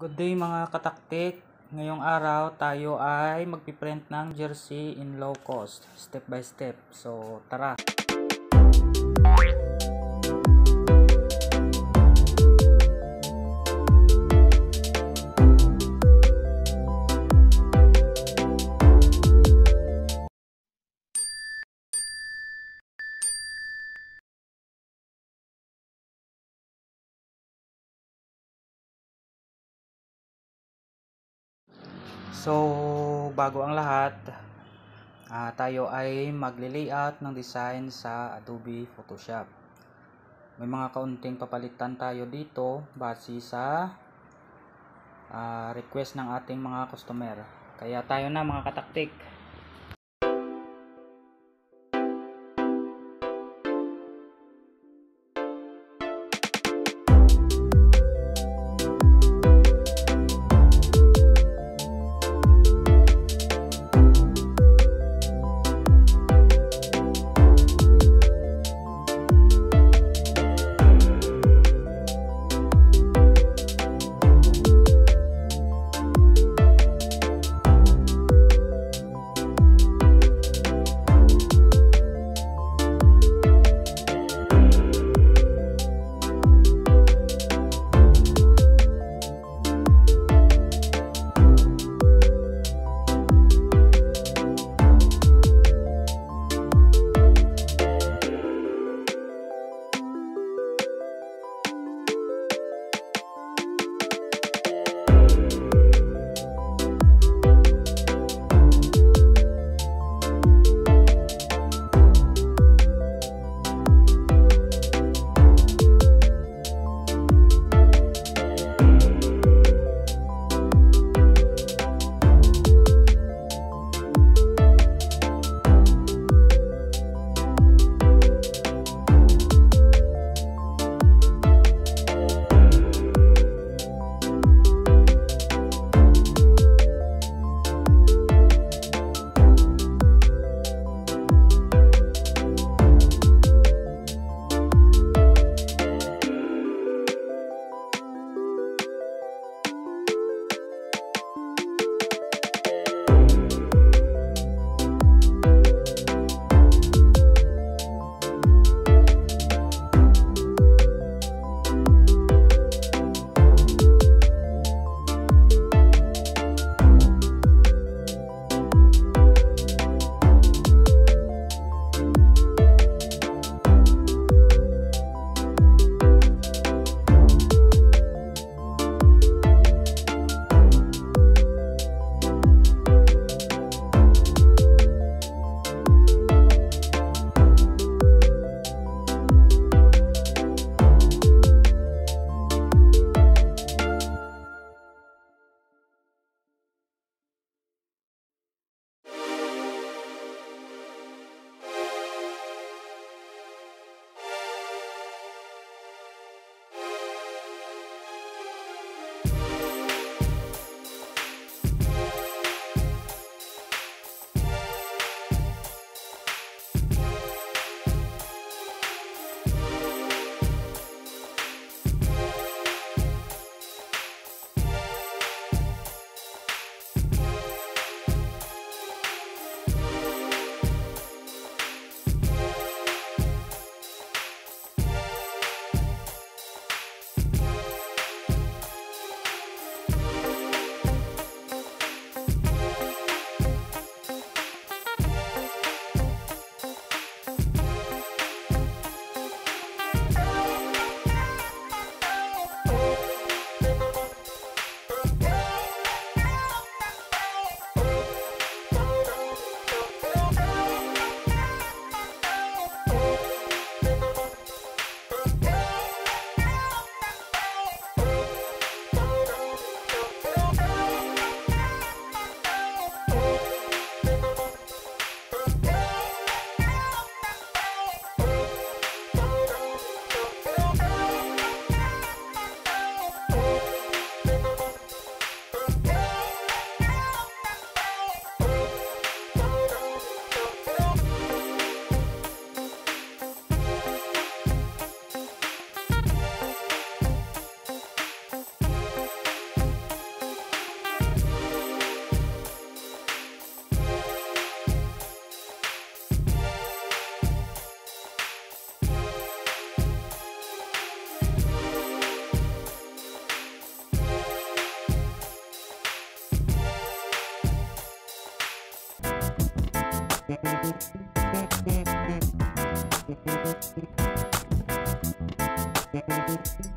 Good day mga kataktik. Ngayong araw tayo ay magpiprint ng jersey in low cost, step by step. So tara. So, bago ang lahat, ah, tayo ay magle-layout ng design sa Adobe Photoshop. May mga kaunting papalitan tayo dito base sa ah, request ng ating mga customer. Kaya tayo na mga kataktik.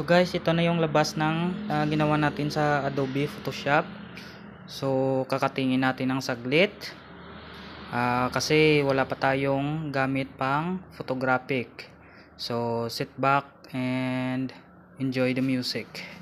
So guys, ito na yung labas ng uh, ginawa natin sa Adobe Photoshop. So kakatingin natin ng saglit. Uh, kasi wala pa tayong gamit pang photographic. So sit back and enjoy the music.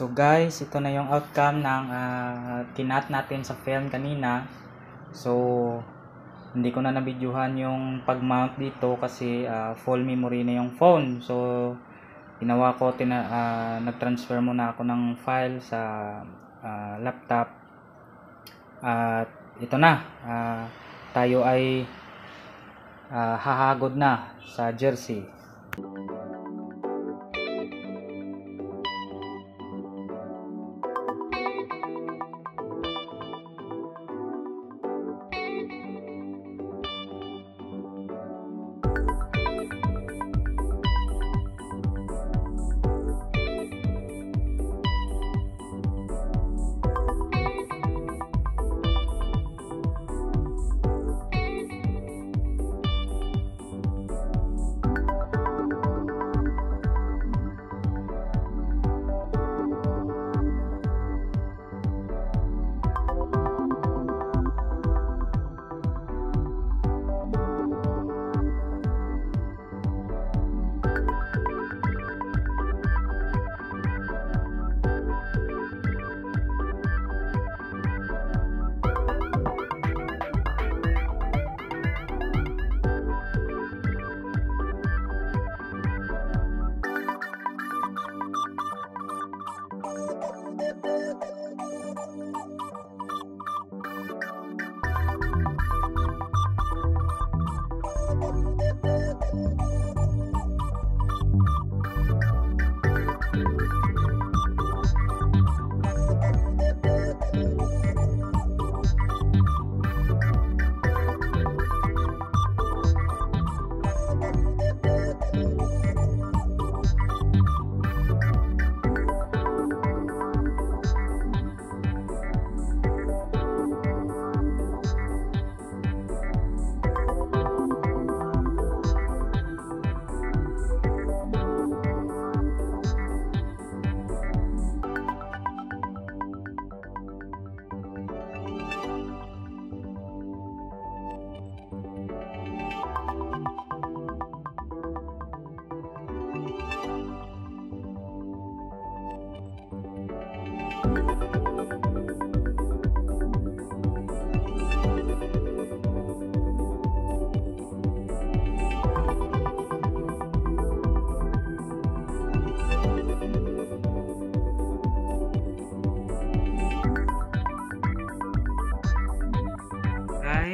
So guys, ito na yung outcome ng uh, kinat natin sa film kanina. So, hindi ko na nabidyuhan yung pag-mount dito kasi uh, full memory na yung phone. So, ginawa ko, tina, uh, nag-transfer muna ako ng file sa uh, laptop. At uh, ito na, uh, tayo ay uh, hahagod na sa jersey.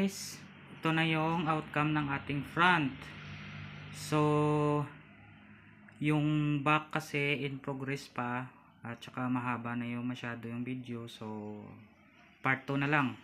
Guys ito na yung outcome ng ating front. So yung back kasi in progress pa at saka mahaba na yung masyado yung video so part 2 na lang